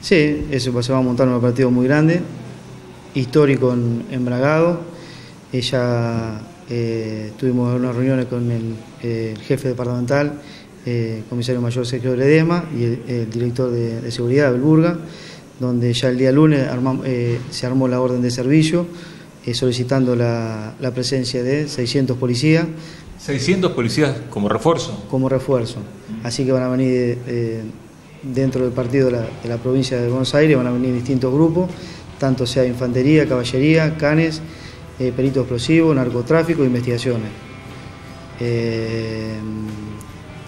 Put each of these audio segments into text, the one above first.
Sí, eso se va a montar un operativo muy grande, histórico en, en Bragado. Ella eh, tuvimos unas reuniones con el, eh, el jefe departamental, eh, comisario mayor Sergio Ledesma y el, el director de, de, seguridad, Belburga, donde ya el día lunes eh, se armó la orden de servicio eh, solicitando la, la, presencia de 600 policías. 600 policías como refuerzo. Como refuerzo. Así que van a venir eh, dentro del partido de la, de la, provincia de Buenos Aires, van a venir distintos grupos, tanto sea infantería, caballería, canes, eh, peritos explosivos, narcotráfico e investigaciones. Eh,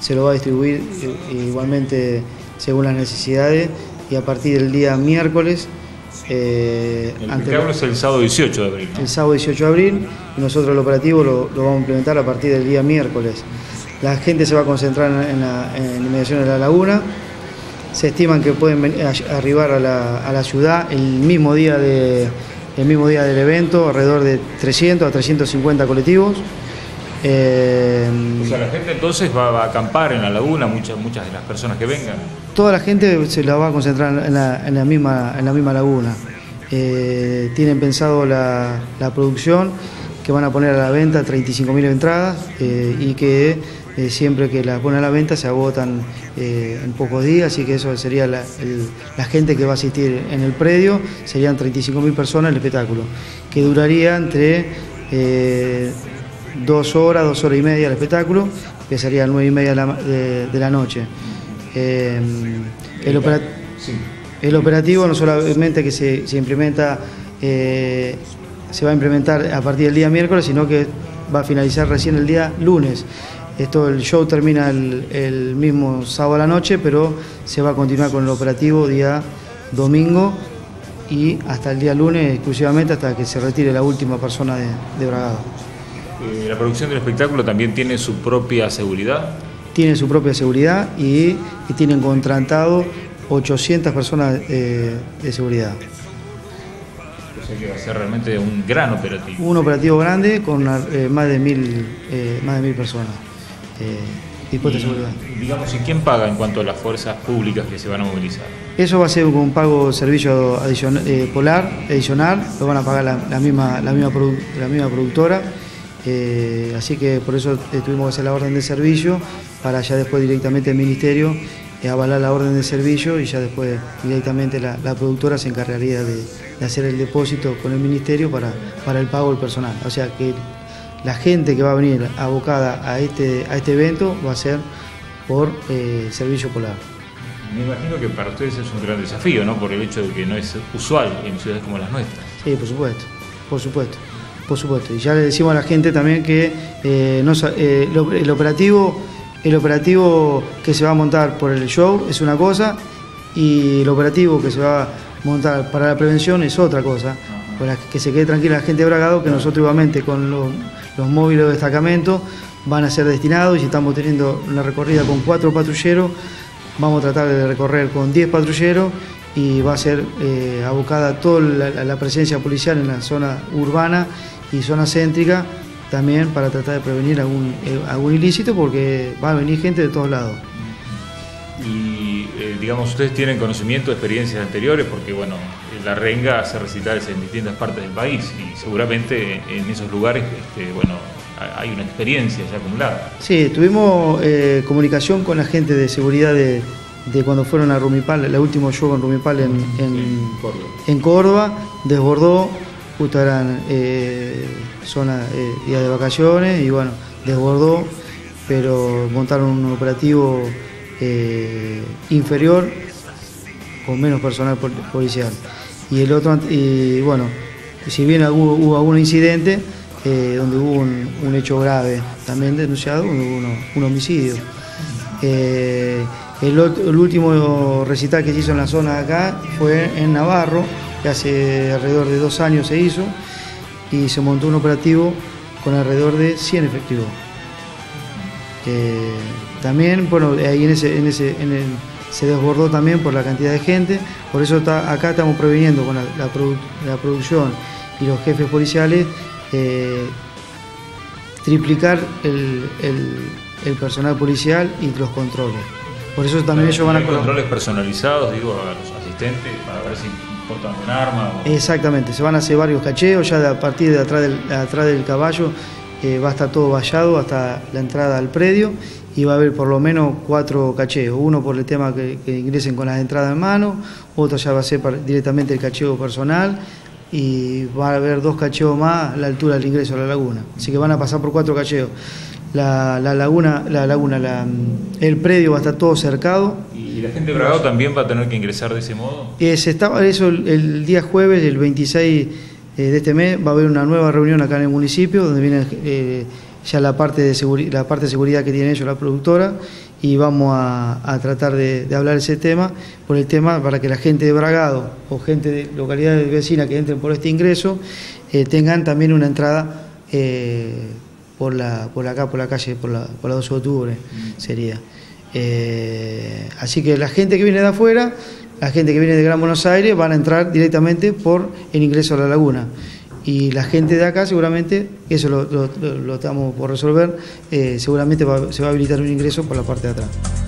se lo va a distribuir eh, igualmente según las necesidades y a partir del día miércoles eh, el es el sábado 18 de abril. ¿no? El sábado 18 de abril y nosotros el operativo lo, lo, vamos a implementar a partir del día miércoles. La gente se va a concentrar en la, en la inmediación de la laguna. Se estiman que pueden venir, a, arribar a la, a la, ciudad el mismo, día de, el mismo día del evento, alrededor de 300 a 350 colectivos. Eh, o sea, la gente entonces va, va, a acampar en la laguna, muchas, muchas de las personas que vengan. Toda la gente se la va a concentrar en la, en la misma, en la misma laguna. Eh, tienen pensado la, la, producción que van a poner a la venta 35.000 entradas eh, y que eh, siempre que las ponen a la venta se agotan eh, en pocos días, así que eso sería la, el, la, gente que va a asistir en el predio, serían 35.000 personas el espectáculo, que duraría entre dos horas, dos horas y media el espectáculo, que sería nueve y media de la, de, de la noche. El, opera sí. el, operativo no solamente que se, se implementa, se va a implementar a partir del día miércoles, sino que va a finalizar recién el día lunes. Esto, el show termina el, el, mismo sábado a la noche, pero se va a continuar con el operativo día domingo y hasta el día lunes exclusivamente hasta que se retire la última persona de, de Bragado. Eh, ¿La producción del espectáculo también tiene su propia seguridad? Tiene su propia seguridad y, y tienen contratado 800 personas eh, de seguridad. Sea que va a ser realmente un gran operativo. Un operativo grande con eh, más, de mil, más de mil personas. Eh, dispuestas y, seguridad. Digamos, ¿y quién paga en cuanto a las fuerzas públicas que se van a movilizar? Eso va a ser un pago de servicio adicional, eh, polar, adicional, lo van a pagar la, la misma, la, misma la misma productora. Eh, así que por eso tuvimos que hacer la orden de servicio para ya después directamente el ministerio eh, avalar la orden de servicio y ya después directamente la, la productora se encargaría de, de, hacer el depósito con el ministerio para, para el pago del personal. O sea que la gente que va a venir abocada a este, a este evento va a ser por eh, servicio polar. Me imagino que para ustedes es un gran desafío, ¿no? Por el hecho de que no es usual en ciudades como las nuestras. Sí, por supuesto, por supuesto, por supuesto. Y ya le decimos a la gente también que eh, no, eh, el operativo, el operativo que se va a montar por el show es una cosa y el operativo que se va a montar para la prevención es otra cosa. Para que se quede tranquila la gente de Bragado, que nosotros igualmente con los, los móviles de destacamento van a ser destinados y estamos teniendo una recorrida con cuatro patrulleros Vamos a tratar de recorrer con 10 patrulleros y va a ser eh, abocada toda la, la, presencia policial en la zona urbana y zona céntrica también para tratar de prevenir algún, eh, algún ilícito porque va a venir gente de todos lados. Y eh, digamos, ustedes tienen conocimiento de experiencias anteriores porque bueno, la renga hace recitales en distintas partes del país y seguramente en esos lugares, este, bueno, hay una experiencia ya acumulada. Sí, tuvimos eh, comunicación con la gente de seguridad de, de, cuando fueron a Rumipal, el último show en Rumipal en, en, sí, Córdoba. en Córdoba. desbordó, justo eran eh, zona eh, día de vacaciones y bueno, desbordó, pero montaron un operativo eh, inferior con menos personal policial. Y el otro, y bueno, si bien hubo, hubo algún incidente, eh, donde hubo un, un, hecho grave también denunciado, donde hubo un homicidio. El, el, último recital que se hizo en la zona de acá fue en Navarro, que hace alrededor de dos años se hizo, y se montó un operativo con alrededor de 100 efectivos. Eh, también, bueno, ahí en ese, en ese, en el, se desbordó también por la cantidad de gente, por eso está, acá estamos previniendo con la, la, produ la producción y los jefes policiales eh, triplicar el, el, el, personal policial y los controles. Por eso también ellos van a... controles personalizados, digo, a los asistente para ver si Exactamente, se van a hacer varios cacheos, ya a partir de atrás del, atrás del caballo eh, va a estar todo vallado hasta la entrada al predio y va a haber por lo menos cuatro cacheos, uno por el tema que, ingresen con las entradas en mano, otro ya va a ser directamente el cacheo personal y va a haber dos cacheos más a la altura del ingreso a la laguna, así que van a pasar por cuatro cacheos. La, laguna, la laguna el predio va a estar todo cercado. ¿Y la gente de Bragado también va a tener que ingresar de ese modo? Eh, se estaba, eso el, día jueves, el 26 eh, de este mes, va a haber una nueva reunión acá en el municipio, donde vienen eh, ya la parte, de la parte de seguridad que tiene ellos, la productora, y vamos a, tratar de, hablar ese tema, por el tema para que la gente de Bragado o gente de localidades vecinas que entren por este ingreso tengan también una entrada por la, por acá, por la calle, por la, por la 12 de octubre, sería. Eh, así que la gente que viene de afuera, la gente que viene de Gran Buenos Aires, van a entrar directamente por el ingreso a la laguna. Y la gente de acá seguramente, eso lo, estamos por resolver, eh, seguramente se va a habilitar un ingreso por la parte de atrás.